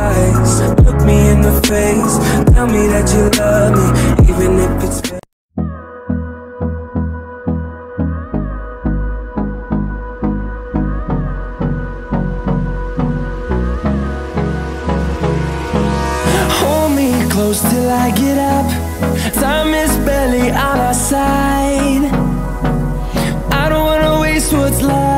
eyes. Look me in the face. Tell me that you love me Even if it's Hold me close till I get up. Time is barely on our side. I don't wanna waste what's left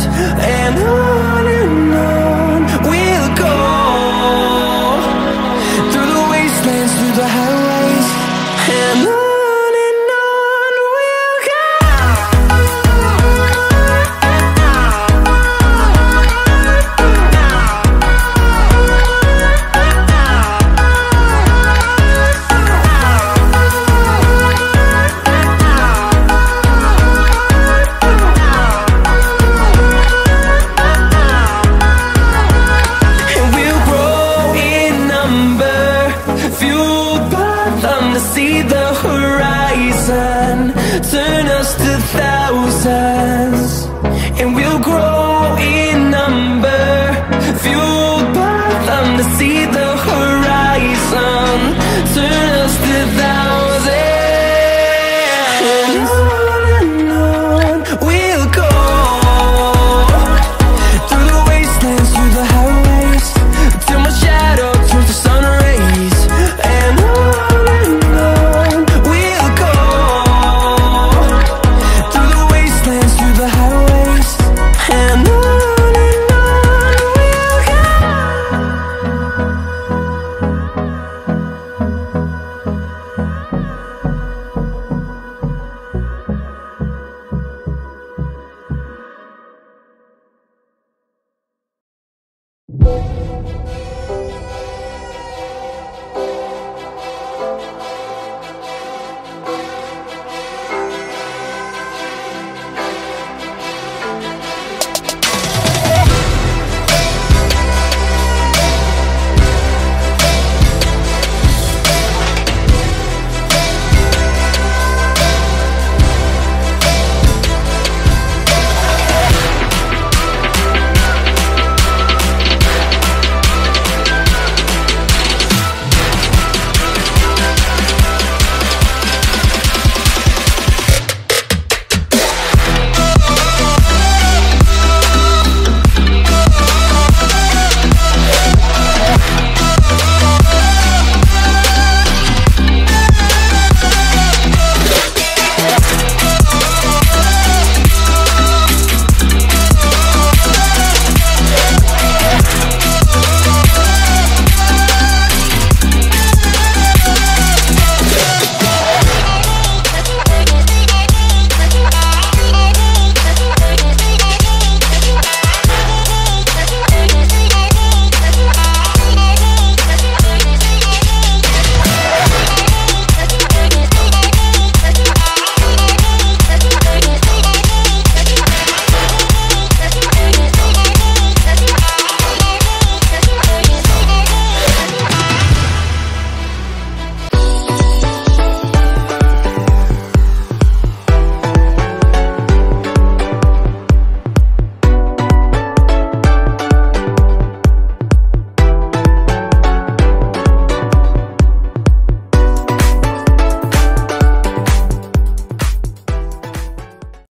Just a thousand, And we'll grow in number Fueled by thunder, see the horizon. Turn